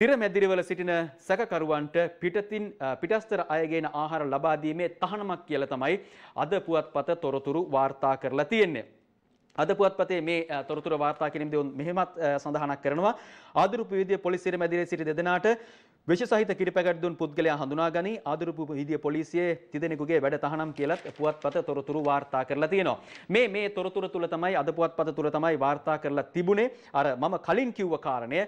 තිර මැදිරිවල සිටින සැකකරුවන්ට පිටතින් පිටස්තර අයගෙන ආහාර ලබා දීමේ තහනමක් කියලා තමයි අද පුවත්පත තොරතුරු වාර්තා කරලා තියෙන්නේ. අද පුවත්පතේ මේ තොරතුර වාර්තා කිරීමේදී මෙහෙමත් සඳහනක් කරනවා ආදුරුපු විදිය පොලිසිය මැදිරියේ සිටි දෙදෙනාට විශ සහිත කිරිපැකට් දුන් පුද්ගලයා හඳුනා ගනී ආදුරුපු විදිය පොලිසියේ තිදෙනෙකුගේ වැඩ තහනම් කියලත් පුවත්පත තොරතුරු වාර්තා කරලා තියෙනවා. මේ මේ තොරතුර තුල තමයි අද පුවත්පත තුල තමයි වාර්තා කරලා තිබුණේ. අර මම කලින් කිව්ව කාරණය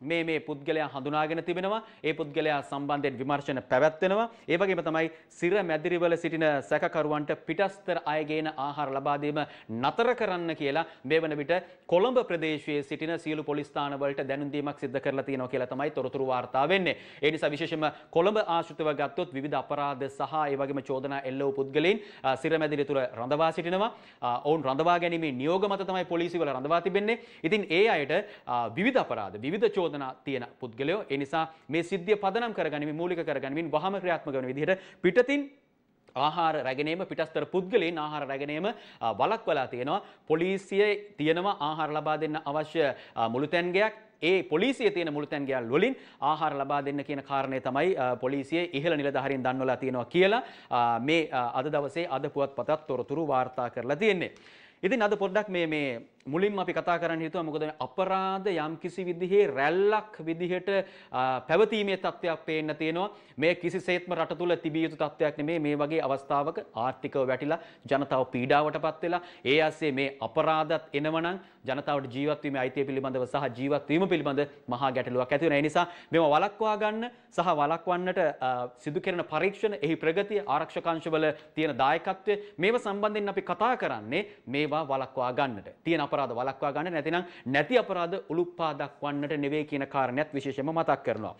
මේ මේ පුද්ගලයා හඳුනාගෙන තිබෙනවා. ඒ පුද්ගලයා සම්බන්ධයෙන් විමර්ශන පැවැත්වෙනවා. ඒ වගේම තමයි සිර මැදිරිවල සිටින සැකකරුවන්ට පිටස්තර අයගේන ආහාර ලබා දීම නතර කරන්න කියලා මේ වන විට කොළඹ ප්‍රදේශයේ සිටින සියලු පොලිස් ස්ථානවලට දැනුම් දීමක් සිදු කරලා තියෙනවා කියලා තමයි තොරතුරු වාර්තා වෙන්නේ. ඒ නිසා විශේෂයෙන්ම කොළඹ ආශ්‍රිතව ගත්තොත් විවිධ අපරාධ සහ ඒ වගේම චෝදනා එල්ල වූ පුද්ගලයන් සිර මැදිරිය තුල රඳවා සිටිනවා. ඔවුන් රඳවා ගැනීමේ නියෝග මත තමයි පොලිසිය වල රඳවා තිබෙන්නේ. ඉතින් ඒ අයට විවිධ අපරාධ විවිධ චෝදනා චෝදනා තියෙන පුද්ගලයෝ. ඒ නිසා මේ සිද්ධිය පදනම් කරගනිමින් මූලික කරගනිමින් වහම ක්‍රියාත්මක වන විදිහට පිටතින් ආහාර රැගෙනීම පිටස්තර පුද්ගලයන් ආහාර රැගෙනීම වළක්වලා තියෙනවා. පොලිසියේ තියෙනවා ආහාර ලබා දෙන්න අවශ්‍ය මුළුතැන්ගයක් ඒ පොලිසිය තියෙන මුළුතැන් ගෙයල් වලින් ආහාර ලබා දෙන්න කියන කාරණය තමයි පොලිසිය ඉහළ නිලධාරීන් දන්වලා තියෙනවා කියලා මේ අද දවසේ අද පුවත්පතත් තොරතුරු වාර්තා කරලා තියෙන්නේ. ඉතින් අද පොඩ්ඩක් මේ මේ මුලින්ම අපි කතා කරන්න හිතුවා මොකද අපරාධ යම්කිසි විදිහේ රැල්ලක් විදිහට පැවතීමේ තත්ත්වයක් පේන්න තියෙනවා. මේ කිසිසේත්ම රට තුල තිබිය යුතු තත්ත්වයක් නෙමෙයි මේ වගේ අවස්ථාවක ආර්ථිකව වැටිලා ජනතාව පීඩාවටපත් වෙලා. ඒ ASCII මේ අපරාධත් එනවනම් ජනතාවට ජීවත් වීමේ අයිතිය පිළිබඳව සහ ජීවත් වීම පිළිබඳ මහා ගැටලුවක් ඇති වෙනවා. ඒ නිසා මේව වළක්වා ගන්න සහ වළක්වන්නට සිදු කරන පරීක්ෂණ එහි ප්‍රගතිය ආරක්ෂක අංශවල තියෙන දායකත්වය මේව සම්බන්ධයෙන් අපි කතා කරන්නේ මේවා වළක්වා ගන්නට. තියෙන අපරාධ වළක්වා ගන්න නැතිනම් නැති අපරාධ උලුප්පා දක්වන්නට නෙවෙයි කියන කාරණයක් විශේෂයෙන්ම මතක් කරනවා.